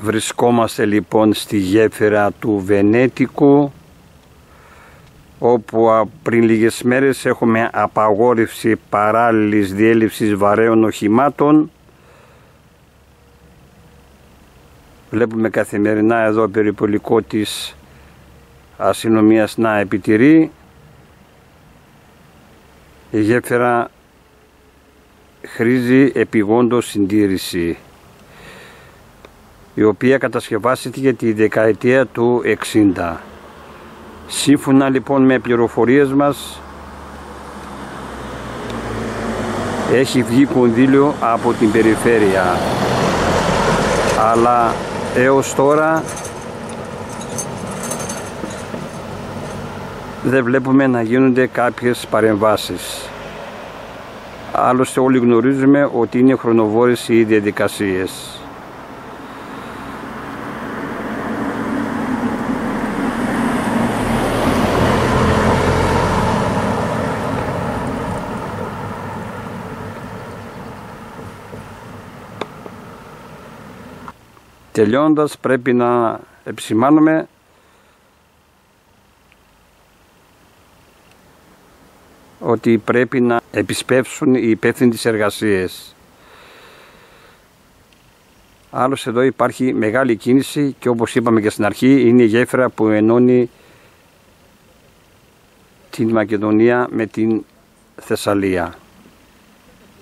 Βρισκόμαστε λοιπόν στη γέφυρα του Βενέτικου όπου πριν λίγες μέρες έχουμε απαγόρευση παράλληλης διέλευσης βαρέων οχημάτων. Βλέπουμε καθημερινά εδώ περιπολικό της αστυνομίας να επιτηρεί. Η γέφυρα χρήζει επιγόντως συντήρηση η οποία κατασκευάστηκε τη δεκαετία του 60. Σύμφωνα λοιπόν με πληροφορίες μας έχει βγει κονδύλιο από την περιφέρεια αλλά έως τώρα δεν βλέπουμε να γίνονται κάποιες παρεμβάσεις. Άλλωστε όλοι γνωρίζουμε ότι είναι χρονοβόρες οι διαδικασίες. Τελειώντας πρέπει να επισημάνουμε ότι πρέπει να επισπεύσουν οι υπεύθυνοι της εργασίας. Άλλωστε εδώ υπάρχει μεγάλη κίνηση και όπως είπαμε και στην αρχή είναι η γέφυρα που ενώνει την Μακεδονία με την Θεσσαλία.